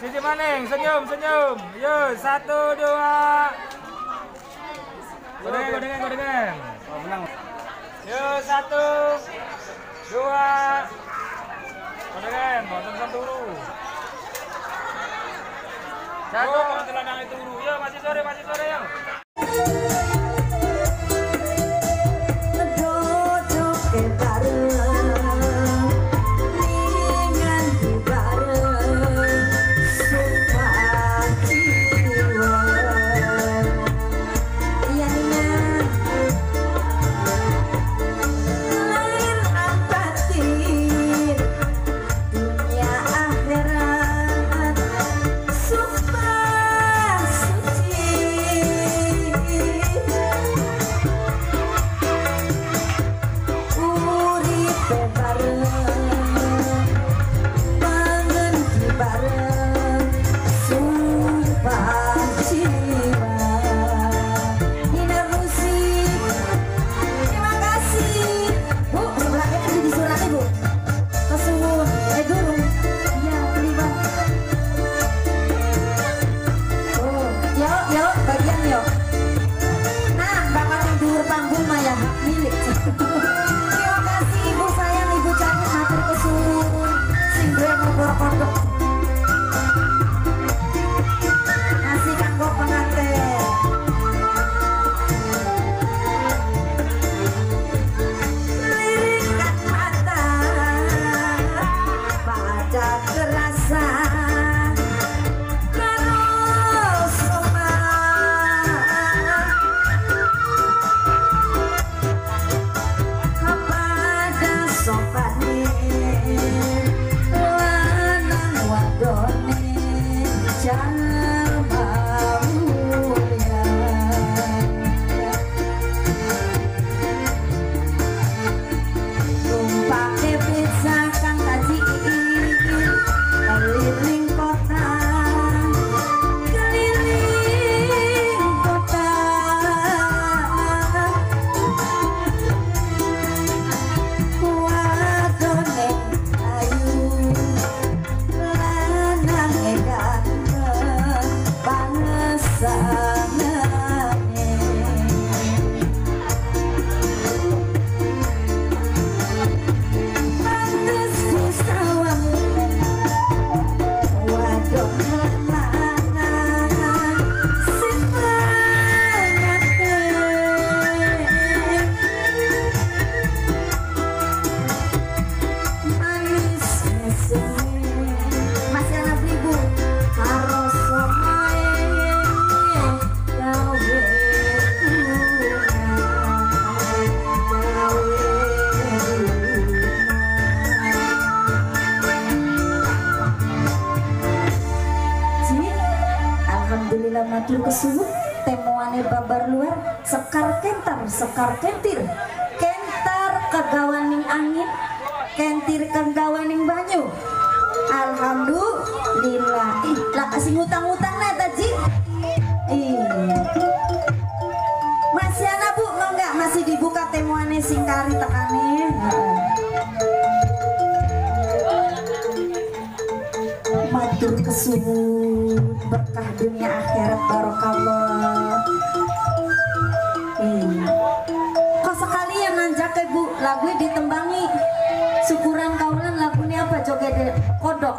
Sisi maning, senyum, senyum. Yo, satu, dua. Godengan, kau godengan. Oh, menang. Yo, satu dua. Godengan, mau tentang turu. Satu, mau telanang itu turu. Yo, masih sore, masih sore, yo. Bye. Alhamdulillah matur kesuwun temuane babar luar sekar kentar sekar kentir. Kentar kegawaning angin kentir kegawaning banyu. Alhamdulillah. Ih lah kasih ngutang-ngutang nih taji ih. Masih anak bu mau nggak? Masih dibuka temuannya singkari tekane. Matur kesuwun berkah dunia akhirat barokallah Ih. kok sekalian nanjak ke bu lagu ditembangi. Syukuran kaulan lagunya apa? Joget kodok